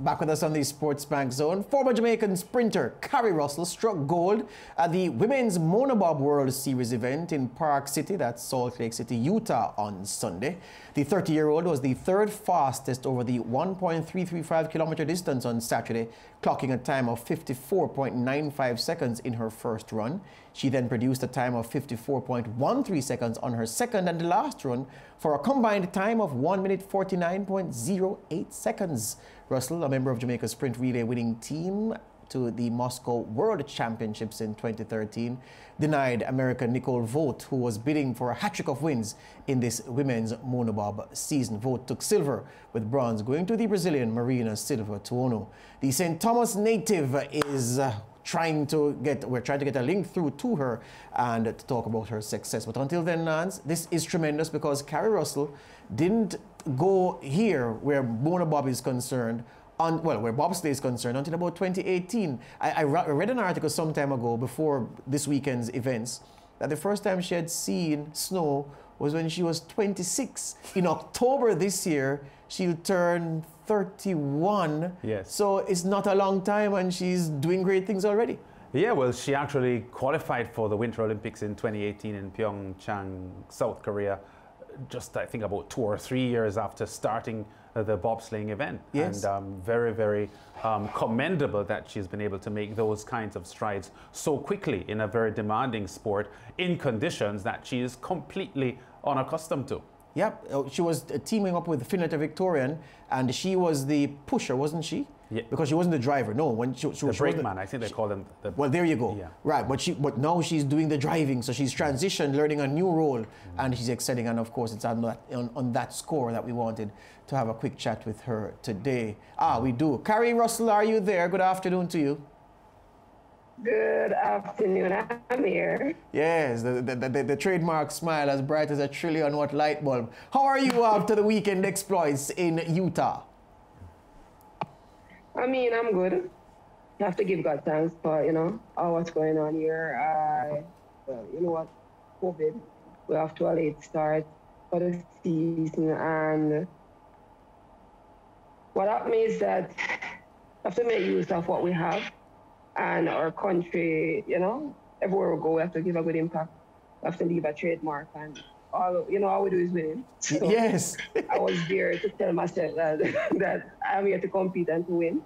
Back with us on the SportsMax Zone, former Jamaican sprinter Carrie Russell struck gold at the Women's Monobob World Series event in Park City, that's Salt Lake City, Utah, on Sunday. The 30-year-old was the third fastest over the 1.335 kilometer distance on Saturday, clocking a time of 54.95 seconds in her first run. She then produced a time of 54.13 seconds on her second and last run for a combined time of 1 minute 49.08 seconds. Russell, a member of Jamaica's sprint relay winning team to the Moscow World Championships in 2013, denied American Nicole Vogt, who was bidding for a hat trick of wins in this women's monobob season. Vogt took silver, with bronze going to the Brazilian Marina Silva Tuono. The St. Thomas native is uh, trying to get, we're trying to get a link through to her and to talk about her success. But until then, Lance, this is tremendous because Carrie Russell didn't go here where monobob is concerned on, well, where bobsleigh is concerned, until about 2018. I, I, read an article some time ago before this weekend's events that the first time she had seen snow was when she was 26. In October this year, she'll turn 31. Yes. So it's not a long time and she's doing great things already. Yeah, well, she actually qualified for the Winter Olympics in 2018 in Pyeongchang, South Korea, just I think about two or three years after starting the bobsleighing event. Yes. And um, very, very um, commendable that she's been able to make those kinds of strides so quickly in a very demanding sport in conditions that she is completely unaccustomed to. Yep, uh, she was uh, teaming up with Fenlator Victorian, and she was the pusher, wasn't she? Yeah. Because she wasn't the driver. No, when she, she the she brakeman, I think they she, call them. The, well, there you go. Yeah. Right, but she, but now she's doing the driving, so she's transitioned, learning a new role, mm-hmm. and she's excelling. And of course, it's on that on, on, that score that we wanted to have a quick chat with her today. Ah, we do. Carrie Russell, are you there? Good afternoon to you. Good afternoon. I'm here. Yes, the, the, the, the, trademark smile as bright as a trillion watt light bulb. How are you after the weekend exploits in Utah? I mean, I'm good. You have to give God thanks for, you know, all what's going on here. Uh, well, you know what? COVID. We're off to a late start for the season. And what happened is that we have to make use of what we have and our country, you know, everywhere we go, we have to give a good impact. We have to leave a trademark and all you know all we do is win. So yes. I was there to tell myself that that I'm here to compete and to win.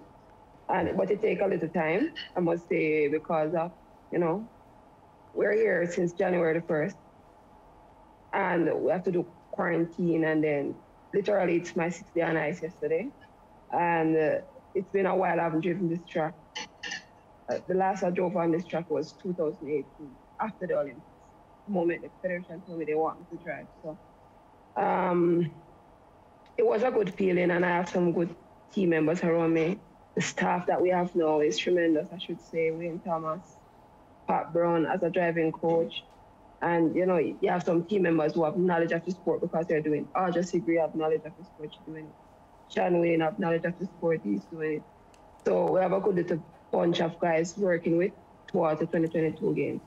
And but it takes a little time, I must say, because of, you know, we're here since January the first. And we have to do quarantine and then literally it's my sixth day on ice yesterday. And uh, it's been a while I haven't driven this track. Uh, the last I drove on this track was 2018, after the Olympics. Moment the federation told me they want me to drive. So um, it was a good feeling, and I have some good team members around me. The staff that we have now is tremendous, I should say. Wayne Thomas, Pat Brown as a driving coach. And you know, you have some team members who have knowledge of the sport because they're doing. I just agree have knowledge of the sport, she's doing it. Shanwayne have knowledge of the sport, he's doing it. So we have a good little bunch of guys working with towards the 2022 games.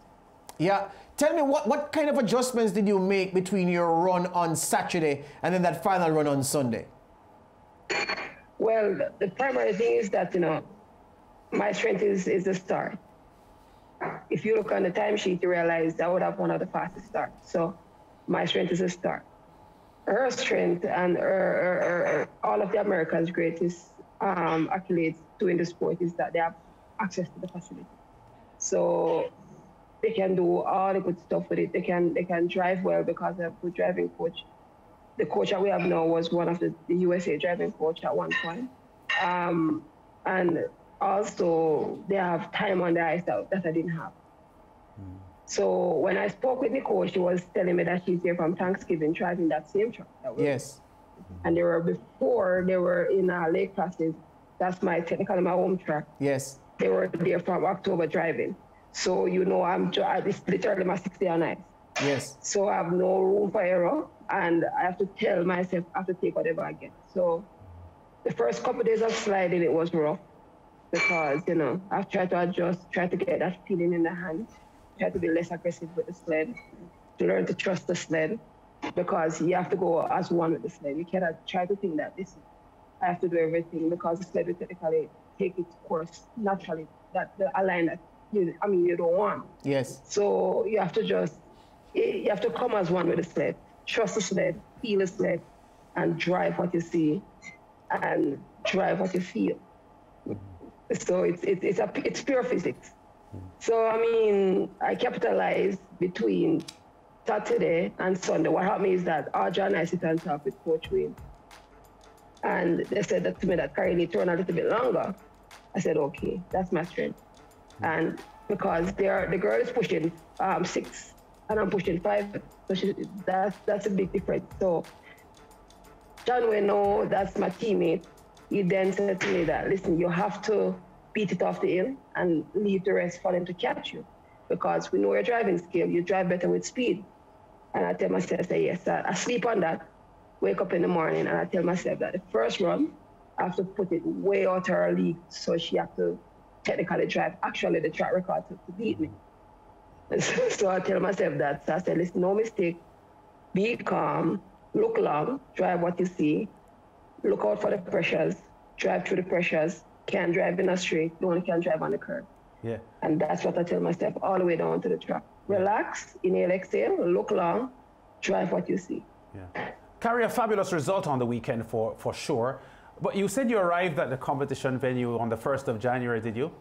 Yeah. Tell me, what, what kind of adjustments did you make between your run on Saturday and then that final run on Sunday? Well, the primary thing is that, you know, my strength is, is the start. If you look on the timesheet, you realize I would have one of the fastest starts. So my strength is the start. Her strength and her, her, her, all of the Americans' greatest um, accolades doing the sport is that they have access to the facility. So they can do all the good stuff with it. They can they can drive well because they have good driving coach. The coach that we have now was one of the, the USA driving coach at one point. Um, and also they have time on their ice that, that I didn't have. Mm. So when I spoke with the coach, she was telling me that she's here from Thanksgiving driving that same truck. That yes. And they were before they were in uh, Lake Placid. That's my technically my home track. Yes. They were there from October driving. So you know I'm it's literally my 60 on ice. Yes. So I have no room for error and I have to tell myself I have to take whatever I get. So the first couple of days of sliding it was rough because, you know, I've tried to adjust, try to get that feeling in the hand, try to be less aggressive with the sled, to learn to trust the sled because you have to go as one with the sled. You cannot try to think that this I have to do everything because the sled will technically take its course naturally. That the a line that you, I mean, you don't want. Yes. So you have to just, eh, you have to come as one with the sled, trust the sled, feel the sled, and drive what you see, and drive what you feel. So it's it's it's, a, it's pure physics. So I mean, I capitalized between Saturday and Sunday. What happened is that Audra and I sit and talk with Coach Wayne. And they said that to me that to run a little bit longer. I said, okay, that's my strength. And because they are, the girl is pushing um, six and I'm pushing five, so she, that's, that's a big difference. So Shanwayne know that's my teammate. He then said to me that, listen, you have to beat it off the hill and leave the rest for them to catch you. Because we know your driving skill, you drive better with speed. And I tell myself, I say, yes, I, I sleep on that, wake up in the morning, and I tell myself that the first run, I have to put it way out of her league, so she have to technically drive actually the track record to, to beat me. So, so, I tell myself that. So I said, listen, no mistake, be calm, look long, drive what you see, look out for the pressures, drive through the pressures, can't drive in a straight, you only can drive on the curb. Yeah. And that's what I tell myself all the way down to the track. Relax, inhale, exhale, look long, drive what you see. Yeah. Carry a fabulous result on the weekend for, for sure. But you said you arrived at the competition venue on the 1st of January, did you?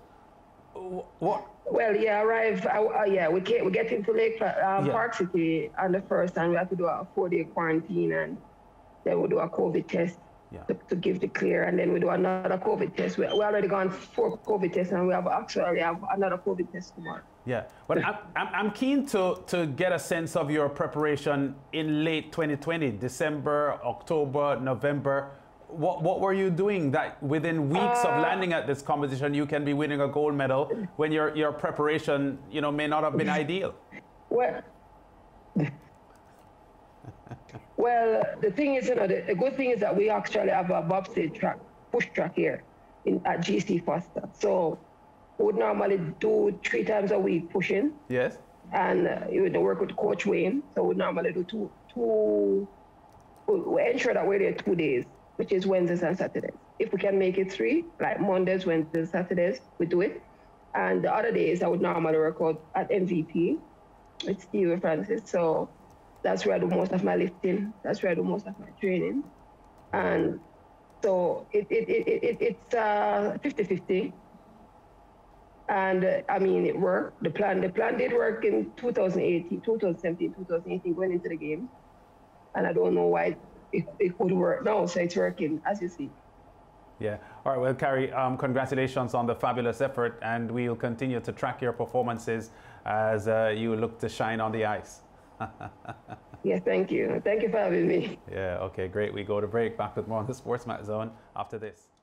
What? Well, yeah, arrived. Uh, uh, yeah, we get we get into Lake um, yeah. Park City on the first, and we have to do a four-day quarantine, and then we do a COVID test yeah. to, to, give the clear, and then we do another COVID test. We, we already gone four COVID tests, and we have actually have another COVID test tomorrow. Yeah, but I'm, I'm keen to, to get a sense of your preparation in late 2020, December, October, November. What, what were you doing that within weeks uh, of landing at this competition you can be winning a gold medal when your, your preparation you know may not have been ideal? Well, well, the thing is, you know, the, the, good thing is that we actually have a bobsled track, push track here in, at GC Foster. So we would normally do three times a week pushing. Yes. And uh, you would work with Coach Wayne. So we normally do two, two, we ensure that we're there two days, which is Wednesdays and Saturdays. If we can make it three, like Mondays, Wednesdays, Saturdays, we do it. And the other days, I would normally out at MVP with Steve Francis. So that's where I do most of my lifting. That's where I do most of my training. And so it, it, it, it, it's uh, 50-50. And uh, I mean, it worked. The plan, the plan did work in 2018, 2017, 2018, going into the game. And I don't know why it, it could work now. So it's working, as you see. Yeah. All right. Well, Carrie, um, congratulations on the fabulous effort, and we'll continue to track your performances as uh, you look to shine on the ice. yes, thank you. Thank you for having me. Yeah, okay, great. We go to break. Back with more on the SportsMax Zone after this.